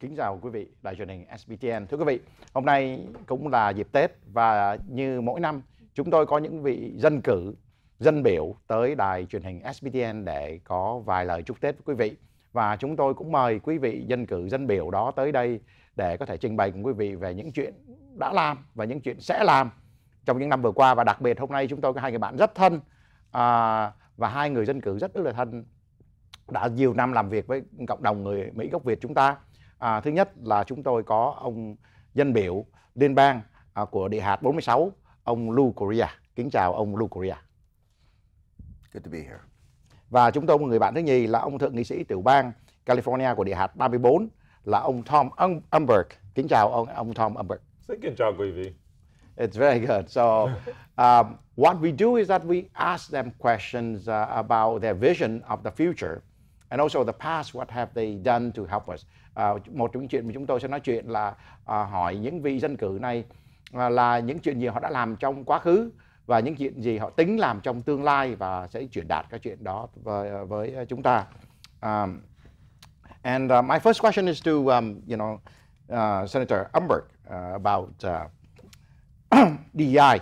Kính chào quý vị đài truyền hình SBTN. Thưa quý vị, hôm nay cũng là dịp Tết và như mỗi năm chúng tôi có những vị dân cử, dân biểu tới đài truyền hình SBTN để có vài lời chúc Tết với quý vị. Và chúng tôi cũng mời quý vị dân cử, dân biểu đó tới đây để có thể trình bày cùng quý vị về những chuyện đã làm và những chuyện sẽ làm trong những năm vừa qua và đặc biệt hôm nay chúng tôi có hai người bạn rất thân à, và hai người dân cử rất là thân đã nhiều năm làm việc với cộng đồng người Mỹ gốc Việt chúng ta. À, thứ nhất là chúng tôi có ông dân biểu liên bang à, của địa hạt 46, ông Lu Korea. Kính chào ông Lu Korea. Good to be here. Và chúng tôi một người bạn thứ nhì là ông thượng nghị sĩ tiểu bang California của địa hạt 34 là ông Tom Umberg. Kính chào ông ông Tom Umberg. Xin kính chào quý vị. It's very good. So, um, what we do is that we ask them questions uh, about their vision of the future and also the past, what have they done to help us à, một trong những chuyện mà chúng tôi sẽ nói chuyện là à, hỏi những vị dân cử này à, là những chuyện gì họ đã làm trong quá khứ và những chuyện gì họ tính làm trong tương lai và sẽ chuyển đạt các chuyện đó với, với chúng ta. Um, and uh, my first question is to um, you know uh, Senator Umberg uh, about uh, DEI,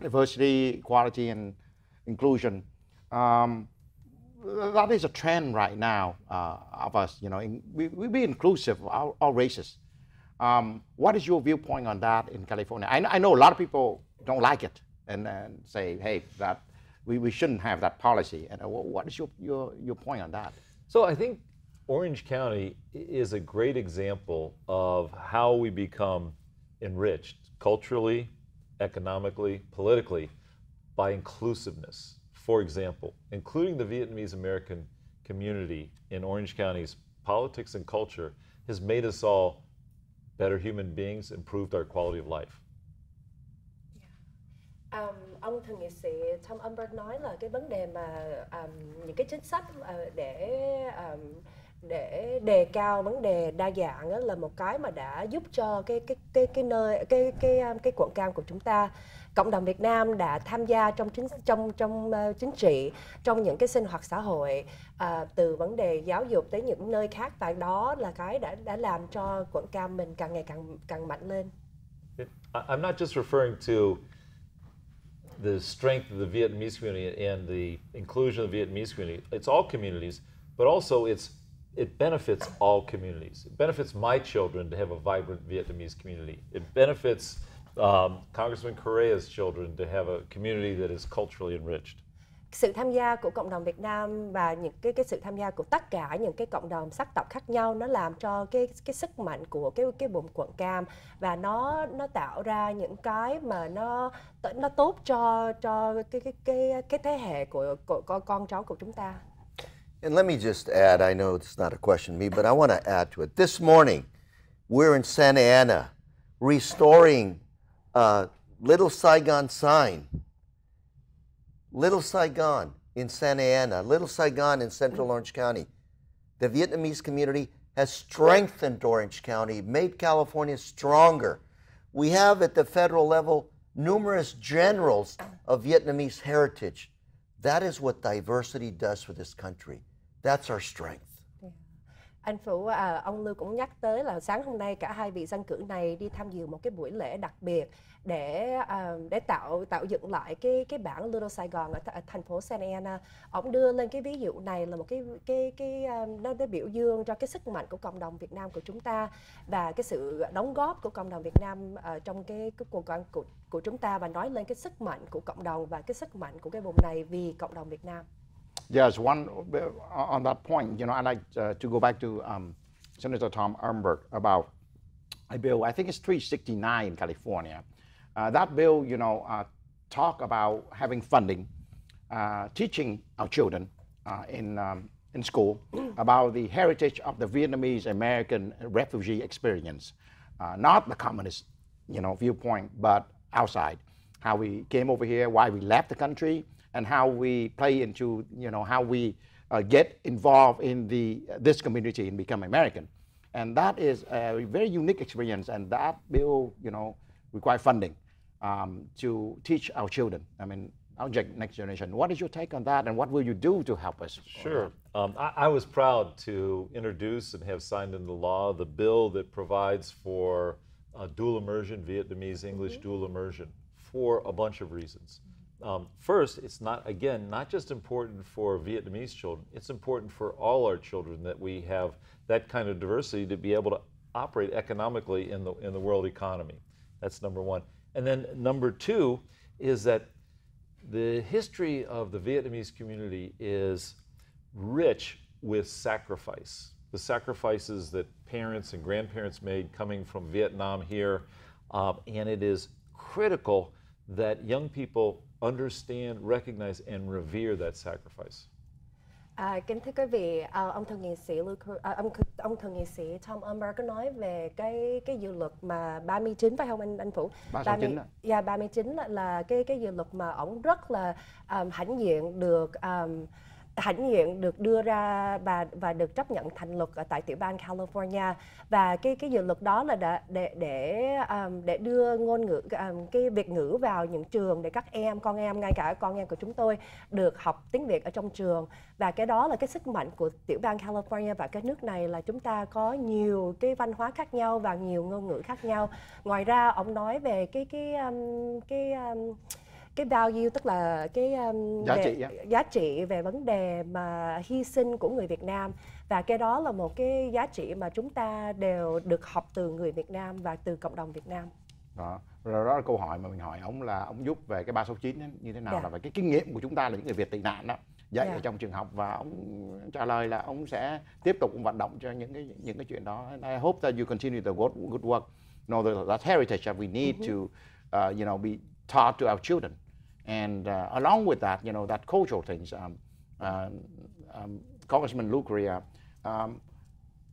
diversity, equality, and inclusion. Um, that is a trend right now uh, of us. You know, in, we, we be inclusive, all, all races. Um, what is your viewpoint on that in California? I, I, know a lot of people don't like it and, and say, hey, that we, we shouldn't have that policy. And uh, what is your, your, your point on that? So I think Orange County is a great example of how we become enriched culturally, economically, politically by inclusiveness. For example, including the Vietnamese American community in Orange County's politics and culture has made us all better human beings, improved our quality of life. Um, ông thượng nghị sĩ Tom Umberg nói là cái vấn đề mà um, những cái chính sách uh, để um, để đề cao vấn đề đa dạng đó là một cái mà đã giúp cho cái cái cái cái nơi cái cái um, cái quận cam của chúng ta cộng đồng Việt Nam đã tham gia trong chính trong trong uh, chính trị trong những cái sinh hoạt xã hội uh, từ vấn đề giáo dục tới những nơi khác tại đó là cái đã đã làm cho quận cam mình càng ngày càng càng mạnh lên. I'm not just referring to the strength of the Vietnamese community and the inclusion of the Vietnamese community. It's all communities, but also it's it benefits all communities. It benefits my children to have a vibrant Vietnamese community. It benefits um, Congressman Correa's children to have a community that is culturally enriched. Sự tham gia của cộng đồng Việt Nam và những cái cái sự tham gia của tất cả những cái cộng đồng sắc tộc khác nhau nó làm cho cái cái sức mạnh của cái cái vùng quận cam và nó nó tạo ra những cái mà nó nó tốt cho cho cái cái cái cái thế hệ của, của, của con cháu của chúng ta. And let me just add, I know it's not a question to me, but I want to add to it. This morning, we're in Santa Ana restoring a Little Saigon sign. Little Saigon in Santa Ana, Little Saigon in Central Orange County. The Vietnamese community has strengthened Orange County, made California stronger. We have at the federal level numerous generals of Vietnamese heritage. That is what diversity does for this country. That's our strength. Anh Phú, à, ông Lưu cũng nhắc tới là sáng hôm nay cả hai vị dân cử này đi tham dự một cái buổi lễ đặc biệt để à, để tạo tạo dựng lại cái cái bản Little Saigon ở, ở thành phố Santa Ana. Ông đưa lên cái ví dụ này là một cái cái cái à, nó để biểu dương cho cái sức mạnh của cộng đồng Việt Nam của chúng ta và cái sự đóng góp của cộng đồng Việt Nam uh, trong cái cái cuộc quan của, của chúng ta và nói lên cái sức mạnh của cộng đồng và cái sức mạnh của cái vùng này vì cộng đồng Việt Nam. Yes, one on that point, you know, I'd like uh, to go back to um, Senator Tom Umberg about a bill, I think it's 369 in California. Uh, that bill, you know, uh, talk about having funding, uh, teaching our children uh, in, um, in school about the heritage of the Vietnamese American refugee experience, uh, not the communist, you know, viewpoint, but outside, how we came over here, why we left the country, and how we play into, you know, how we uh, get involved in the, uh, this community and become American. And that is a very unique experience, and that will, you know, require funding um, to teach our children. I mean, our next generation. What is your take on that, and what will you do to help us? Sure. Um, I, I was proud to introduce and have signed into law the bill that provides for uh, dual immersion, Vietnamese English dual immersion, for a bunch of reasons. Um, first, it's not, again, not just important for Vietnamese children, it's important for all our children that we have that kind of diversity to be able to operate economically in the, in the world economy. That's number one. And then number two is that the history of the Vietnamese community is rich with sacrifice. The sacrifices that parents and grandparents made coming from Vietnam here, um, and it is critical that young people understand, recognize, and revere that sacrifice. À, kính thưa quý vị, à, ông thượng nghị sĩ Luke, à, ông ông thượng nghị sĩ Tom Umber có nói về cái cái dự luật mà 39 phải không anh anh Phủ? 369 ạ. Dạ 39 là, là cái cái dự luật mà ông rất là um, hãnh diện được um, hãnh diện được đưa ra và và được chấp nhận thành luật ở tại tiểu bang California. Và cái cái dự luật đó là để để để um, để đưa ngôn ngữ um, cái Việt ngữ vào những trường để các em con em ngay cả con em của chúng tôi được học tiếng Việt ở trong trường. Và cái đó là cái sức mạnh của tiểu bang California và cái nước này là chúng ta có nhiều cái văn hóa khác nhau và nhiều ngôn ngữ khác nhau. Ngoài ra ông nói về cái cái um, cái um, cái value tức là cái um, Giá về- trị á. giá trị về vấn đề mà hy sinh của người Việt Nam và cái đó là một cái giá trị mà chúng ta đều được học từ người Việt Nam và từ cộng đồng Việt Nam. đó rồi đó là câu hỏi mà mình hỏi ông là ông giúp về cái 369 ấy, như thế nào Dạ. là về cái kinh nghiệm của chúng ta là những người Việt tị nạn đó dạy Dạ. ở trong trường học và ông trả lời là ông sẽ tiếp tục vận động cho những cái những cái chuyện đó and I hope that you continue the good, good work know that, that heritage that we need to uh, you know be taught to our children and uh, along with that you know that cultural things um, uh, um, Congressman Luke Correa um,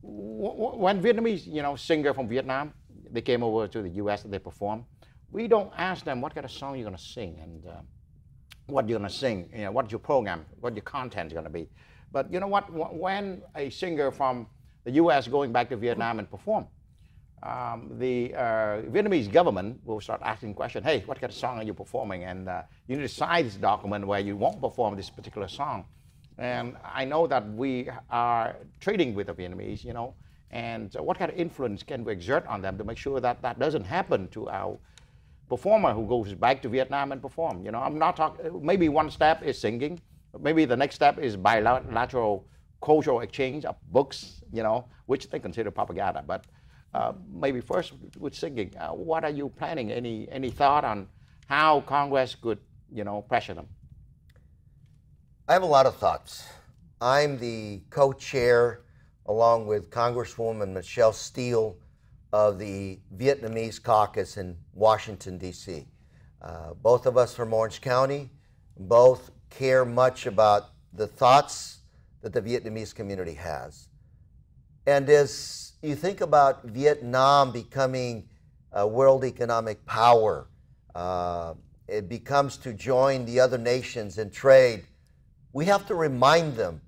when Vietnamese, you know, singer from Vietnam, they came over to the U.S. and they performed. We don't ask them what kind of song you're going to sing and uh, what you're going to sing, you know, what's your program, what your content is going to be. But you know what? Wh- When a singer from the U.S. going back to Vietnam and perform, um, the uh, Vietnamese government will start asking questions. Hey, what kind of song are you performing? And uh, you need to sign this document where you won't perform this particular song. And I know that we are trading with the Vietnamese, you know, and so what kind of influence can we exert on them to make sure that that doesn't happen to our performer who goes back to Vietnam and perform? You know, I'm not talking. Maybe one step is singing. Maybe the next step is bilateral cultural exchange of books. You know, which they consider propaganda, but uh, maybe first with singing. Uh, what are you planning? Any any thought on how Congress could, you know, pressure them? I have a lot of thoughts. I'm the co chair, along with Congresswoman Michelle Steel, of the Vietnamese caucus in Washington, D.C. Uh, both of us from Orange County, both care much about the thoughts that the Vietnamese community has. And as you think about Vietnam becoming a world economic power, uh, it becomes to join the other nations in trade, we have to remind them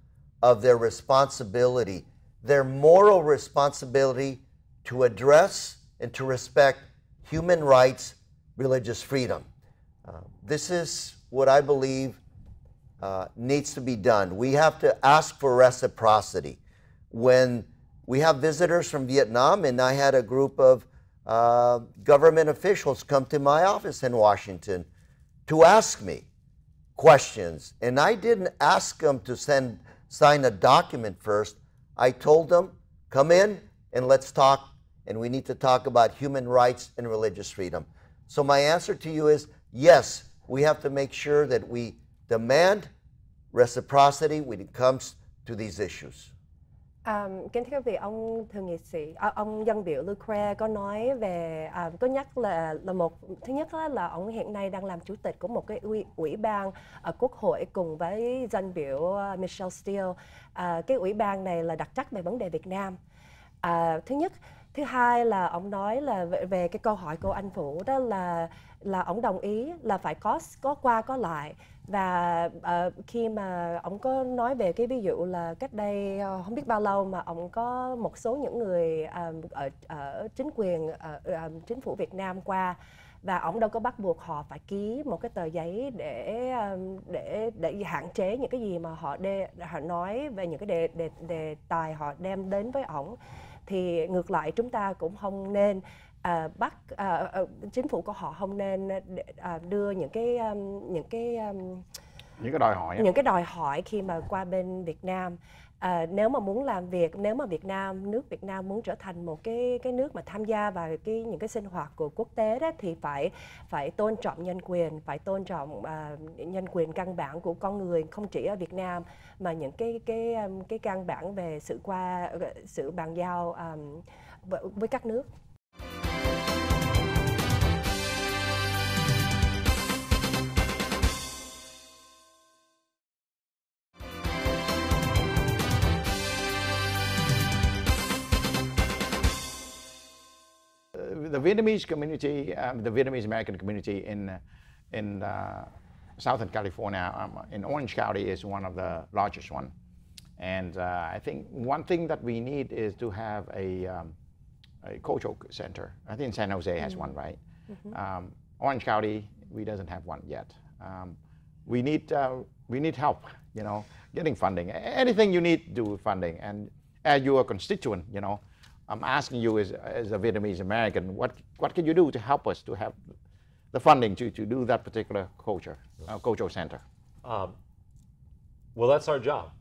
of their responsibility, their moral responsibility to address and to respect human rights, religious freedom. Uh, this is what I believe uh, needs to be done. We have to ask for reciprocity. When we have visitors from Vietnam, and I had a group of uh, government officials come to my office in Washington to ask me questions, and I didn't ask them to send sign a document first. I told them, "Come in and let's talk, and we need to talk about human rights and religious freedom." So my answer to you is yes, we have to make sure that we demand reciprocity when it comes to these issues. Um, kính thưa quý vị, ông thượng nghị sĩ, à, ông dân biểu Lucre có nói về, à, có nhắc là là một thứ nhất là, là ông hiện nay đang làm chủ tịch của một cái ủy, ủy ban ở quốc hội cùng với dân biểu ờ, Michelle Steele. À, cái ủy ban này là đặc trách về vấn đề Việt Nam. À, thứ nhất, thứ hai là ông nói là về, về cái câu hỏi của anh vũ đó là là ông đồng ý là phải có có qua có lại và ờ, khi mà ông có nói về cái ví dụ là cách đây ờ, không biết bao lâu mà ông có một số những người ờ, ở ở chính quyền ờ, ờ, chính phủ Việt Nam qua và ông đâu có bắt buộc họ phải ký một cái tờ giấy để um, để để hạn chế những cái gì mà họ đe họ nói về những cái đề đề đề tài họ đem đến với ổng. Thì ngược lại chúng ta cũng không nên à, bắt à, à, chính phủ của họ không nên à, đưa những cái um, những cái um, những cái đòi hỏi những cái đòi hỏi khi mà qua bên Việt Nam. À, nếu mà muốn làm việc nếu mà Việt Nam nước Việt Nam muốn trở thành một cái cái nước mà tham gia vào cái những cái sinh hoạt của quốc tế đó thì phải phải tôn trọng nhân quyền phải tôn trọng à, nhân quyền căn bản của con người không chỉ ở Việt Nam mà những cái cái cái, căn bản về sự qua sự bàn giao um, với các nước the Vietnamese community, um, the Vietnamese American community in uh, in uh, Southern California, um, in Orange County, is one of the largest one. And uh, I think one thing that we need is to have a, um, a cultural center. I think San Jose has mm-hmm. one, right? Mm-hmm. Orange County, we doesn't have one yet. Um, we need uh, we need help, you know, getting funding. Anything you need, do funding. And as your constituent, you know, I'm asking you as, as a Vietnamese American, what, what can you do to help us to have the funding to, to do that particular culture, uh, cultural center? Um, well, that's our job.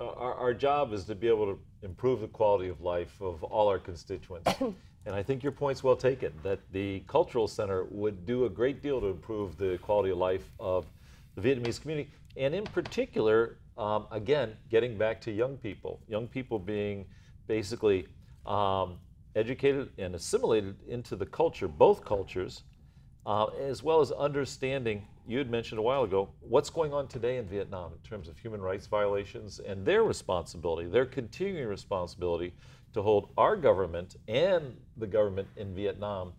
Uh, our, our job is to be able to improve the quality of life of all our constituents. and I think your point's well taken that the cultural center would do a great deal to improve the quality of life of the Vietnamese community. And in particular, um, again, getting back to young people, young people being basically um, educated and assimilated into the culture, both cultures, uh, as well as understanding, you had mentioned a while ago, what's going on today in Vietnam in terms of human rights violations and their responsibility, their continuing responsibility to hold our government and the government in Vietnam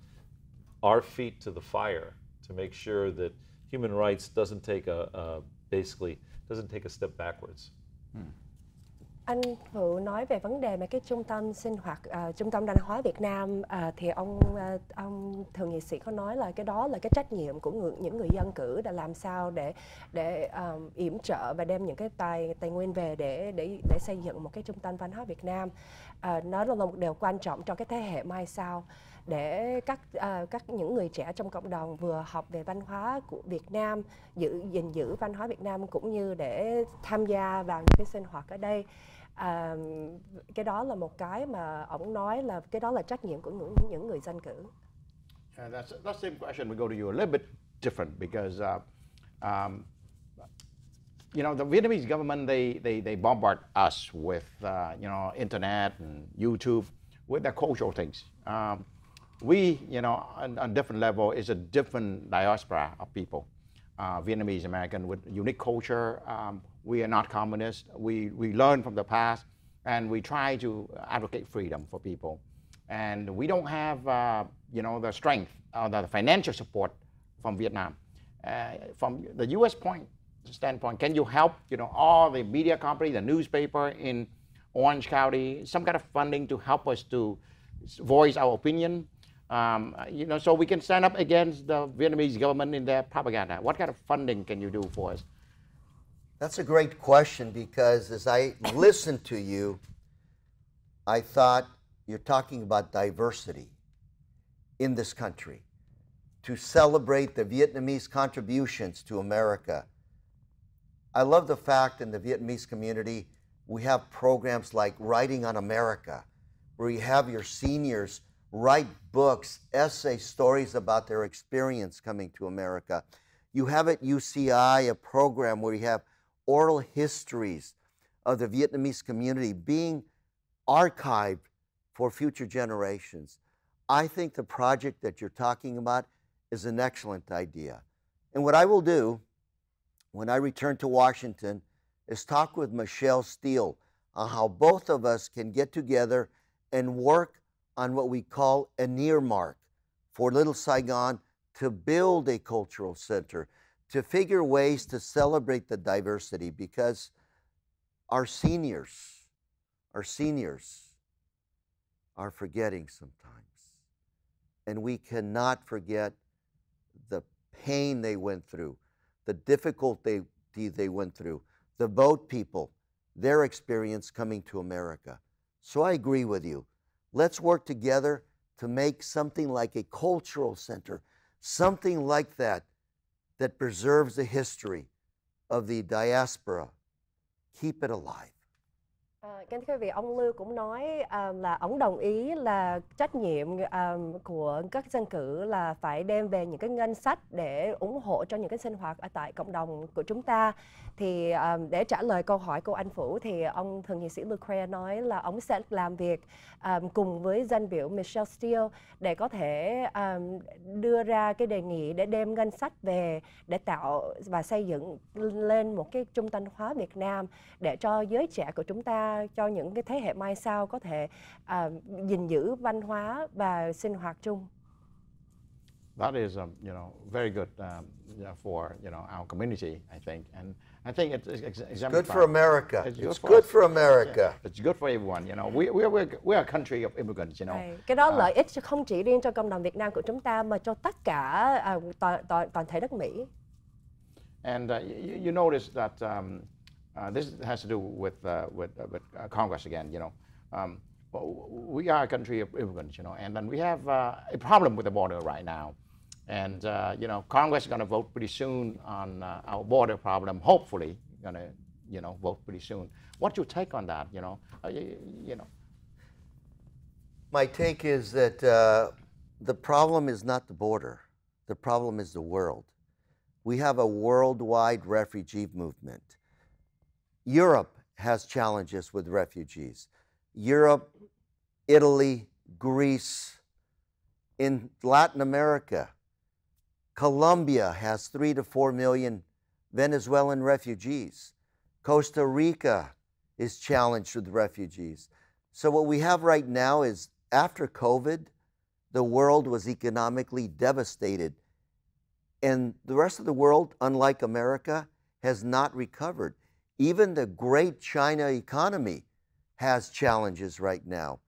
our feet to the fire to make sure that human rights doesn't take a, a basically doesn't take a step backwards. Hmm. Anh Phụ nói về vấn đề mà cái trung tâm sinh hoạt uh, trung tâm văn hóa Việt Nam uh, thì ông uh, ông thường nghị sĩ có nói là cái đó là cái trách nhiệm của người, những người dân cử là làm sao để để um, yểm trợ và đem những cái tài tài nguyên về để để để xây dựng một cái trung tâm văn hóa Việt Nam. Uh, nó là một điều quan trọng cho cái thế hệ mai sau để các uh, các những người trẻ trong cộng đồng vừa học về văn hóa của Việt Nam giữ gìn giữ văn hóa Việt Nam cũng như để tham gia vào những cái sinh hoạt ở đây. À, cái đó là một cái mà ông nói là cái đó là trách nhiệm của những những người dân cử. Uh, that's that same question we go to you a little bit different because uh, um, you know the Vietnamese government they they they bombard us with uh, you know internet and YouTube with their cultural things. Um, we you know on, on different level is a different diaspora of people. Uh, Vietnamese American with unique culture, um, we are not communists. We, we learn from the past and we try to advocate freedom for people. And we don't have, uh, you know, the strength or the financial support from Vietnam. Uh, from the U.S. point standpoint, can you help, you know, all the media company, the newspaper in Orange County, some kind of funding to help us to voice our opinion? Um, you know, so we can stand up against the Vietnamese government in their propaganda. What kind of funding can you do for us? That's a great question because as I listened to you, I thought you're talking about diversity in this country to celebrate the Vietnamese contributions to America. I love the fact in the Vietnamese community we have programs like Writing on America, where you have your seniors write books, essay stories about their experience coming to America. You have at UCI a program where you have oral histories of the Vietnamese community being archived for future generations. I think the project that you're talking about is an excellent idea. And what I will do when I return to Washington is talk with Michelle Steel on how both of us can get together and work on what we call an earmark for Little Saigon to build a cultural center, to figure ways to celebrate the diversity because our seniors, our seniors are forgetting sometimes. And we cannot forget the pain they went through, the difficulty they went through, the boat people, their experience coming to America. So I agree with you. Let's work together to make something like a cultural center, something like that, that preserves the history of the diaspora. Keep it alive. À, kính thưa quý vị, ông Lưu cũng nói um, là ông đồng ý là trách nhiệm um, của các dân cử là phải đem về những cái ngân sách để ủng hộ cho những cái sinh hoạt ở tại cộng đồng của chúng ta. Thì um, để trả lời câu hỏi của anh Phủ thì ông thượng nghị sĩ Lucre nói là ông sẽ làm việc um, cùng với dân biểu Michelle Steele để có thể um, đưa ra cái đề nghị để đem ngân sách về để tạo và xây dựng lên một cái trung tâm hóa Việt Nam để cho giới trẻ của chúng ta cho những cái thế hệ mai sau có thể uh, gìn giữ văn hóa và sinh hoạt chung. That is, um, you know, very good um, for you know our community, I think, and I think it's, it's exemplified. good for America. It's good It's for good for America. Yeah, it's good for everyone. You know, we we we're, we're a country of immigrants. You know, cái đó À. lợi ích không chỉ riêng cho cộng đồng Việt Nam của chúng ta mà cho tất cả à, toàn, toàn toàn thể đất Mỹ. And uh, you, you notice that um, uh, this has to do with uh, with, uh, with uh, Congress again. You know, um, we are a country of immigrants. You know, and then we have uh, a problem with the border right now. And uh, you know, Congress is going to vote pretty soon on our border problem. Hopefully, going to you know vote pretty soon. What's your take on that? You know, you, you know. My take is that the problem is not the border, the problem is the world. We have a worldwide refugee movement. Europe has challenges with refugees. Europe, Italy, Greece, in Latin America, Colombia has three to four million Venezuelan refugees. Costa Rica is challenged with refugees. So, what we have right now is after COVID, the world was economically devastated. And the rest of the world, unlike America, has not recovered. Even the great China economy has challenges right now.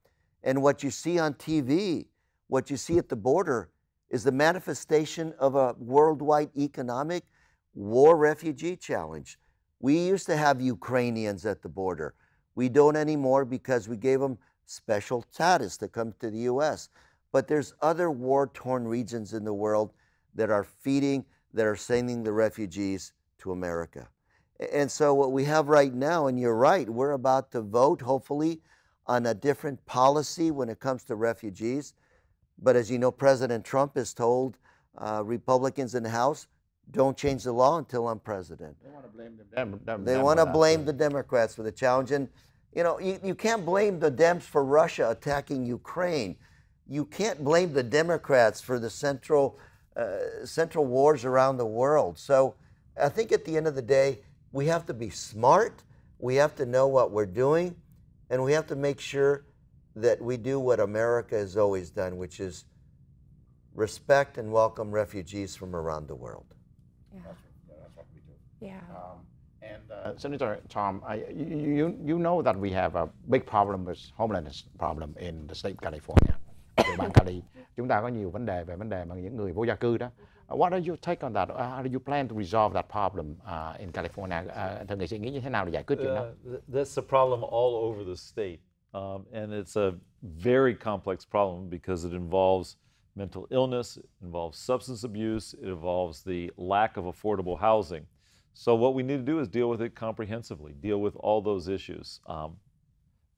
And what you see on TV, what you see at the border, is the manifestation of a worldwide economic war refugee challenge. We used to have Ukrainians at the border. We don't anymore because we gave them special status to come to the US. But there's other war torn regions in the world that are feeding, that are sending the refugees to America. And so, what we have right now, and you're right, we're about to vote, hopefully, on a different policy when it comes to refugees. But as you know, President Trump has told uh, Republicans in the House, don't change the law until I'm president. They want to blame them. them, They want to blame the Democrats for the challenge. And, you know, you, you can't blame the Dems for Russia attacking Ukraine. You can't blame the Democrats for the central, uh, central wars around the world. So I think at the end of the day, we have to be smart. We have to know what we're doing. And we have to make sure that we do what America has always done, which is respect and welcome refugees from around the world. Yeah, that's what we do. Yeah. Um, and uh, Senator Tom, I, you, you, you know that we have a big problem with homelessness problem in the state of California. Ở Cali, chúng ta có nhiều vấn đề về vấn đề mà những người vô gia cư đó. Uh, what are your take on that? Uh, how do you plan to resolve that problem uh, in California? Thưa nghị sĩ nghĩ như thế nào để giải quyết chuyện đó? That's a problem all over the state. Um, and it's a very complex problem because it involves mental illness, involves substance abuse, it involves the lack of affordable housing. So, what we need to do is deal with it comprehensively, deal with all those issues. Um,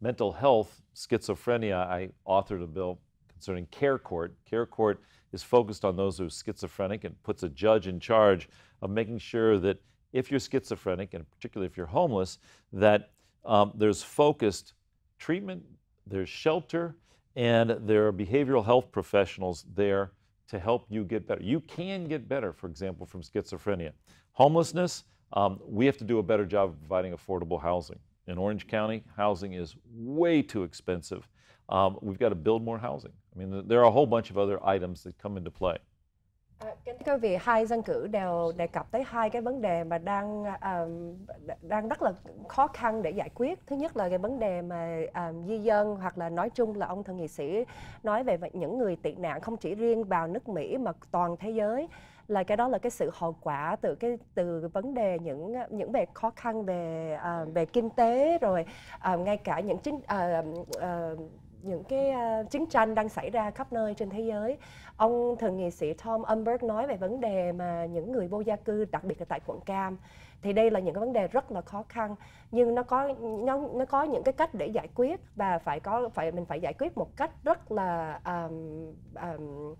mental health, schizophrenia, I authored a bill concerning Care Court. Care Court is focused on those who are schizophrenic and puts a judge in charge of making sure that if you're schizophrenic, and particularly if you're homeless, that um, there's focused treatment, there's shelter, and there are behavioral health professionals there to help you get better. You can get better, for example, from schizophrenia. Homelessness, um, we have to do a better job of providing affordable housing. In Orange County, housing is way too expensive. Um, we've got to build more housing. I mean, there are a whole bunch of other items that come into play. À, kính thưa quý vị, hai dân cử đều đề cập tới hai cái vấn đề mà đang um, đang rất là khó khăn để giải quyết. Thứ nhất là cái vấn đề mà um, di dân hoặc là nói chung là ông thượng nghị sĩ nói về những người tị nạn không chỉ riêng vào nước Mỹ mà toàn thế giới. là cái đó là cái sự hậu quả từ cái từ vấn đề những những về khó khăn về uh, về kinh tế rồi uh, ngay cả những chính uh, uh, những cái uh, chiến tranh đang xảy ra khắp nơi trên thế giới. Ông thượng nghị sĩ Tom Umberg nói về vấn đề mà những người vô gia cư, đặc biệt là tại quận Cam, thì đây là những cái vấn đề rất là khó khăn nhưng nó có nó nó có những cái cách để giải quyết và phải có phải mình phải giải quyết một cách rất là um, um,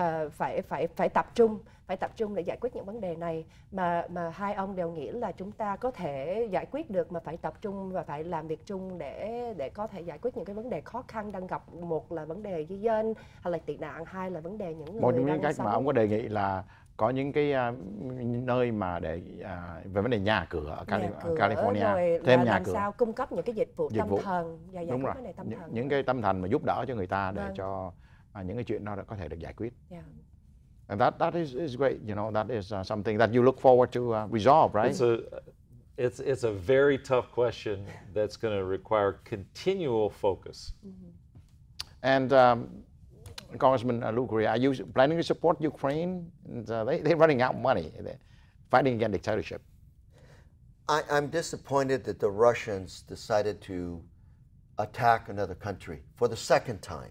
uh, phải phải phải tập trung phải tập trung để giải quyết những vấn đề này. Mà mà hai ông đều nghĩ là chúng ta có thể giải quyết được mà phải tập trung và phải làm việc chung để để có thể giải quyết những cái vấn đề khó khăn đang gặp một là vấn đề di dân hay là tị nạn hai là vấn đề những người một trong những cách sống. mà ông có đề nghị là có những cái à, nơi mà để à, về vấn đề nhà cửa ở Cali- nhà cửa, California rồi thêm là nhà làm cửa. sao cung cấp những cái dịch vụ Dịch tâm vụ. thần và giải đúng rồi. vấn đề tâm những, thần. những cái tâm thần mà giúp đỡ cho người ta để Vâng. cho những cái chuyện đó có thể được giải quyết Yeah. and that that is, is great you know that is uh, something that you look forward to uh, resolve right It's a it's it's a very tough question that's going to require continual focus. And um, Congressman uh, are you planning to support Ukraine? And, uh, they, they're running out of money. They're fighting against dictatorship. I, I'm disappointed that the Russians decided to attack another country for the second time.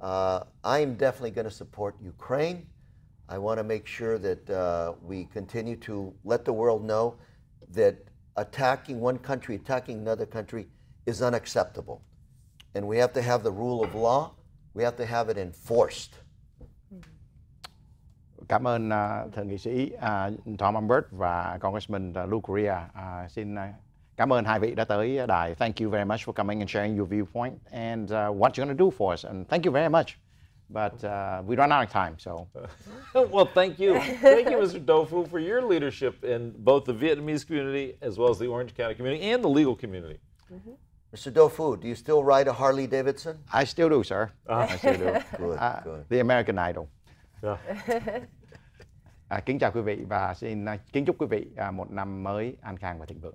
Uh, I'm definitely going to support Ukraine. I want to make sure that uh, we continue to let the world know that attacking one country, attacking another country is unacceptable. And we have to have the rule of law, we have to have it enforced. Cảm ơn uh, Thượng nghị sĩ uh, Tom Umberg và Congressman uh, Lou Correa. Uh, xin uh, cảm ơn hai vị đã tới đài. Thank you very much for coming and sharing your viewpoint and uh, what you're going to do for us. And thank you very much. But uh, we run out of time, so well, thank you. Thank you, Mr. Dofu, for your leadership in both the Vietnamese community as well as the Orange County community and the legal community. Mr. Dofu, do you still ride a Harley Davidson? I still do, sir. I still do. Good, Uh, good. the American Idol. Yeah. À, kính chào quý vị và xin uh, kính chúc quý vị uh, một năm mới an khang và thịnh vượng.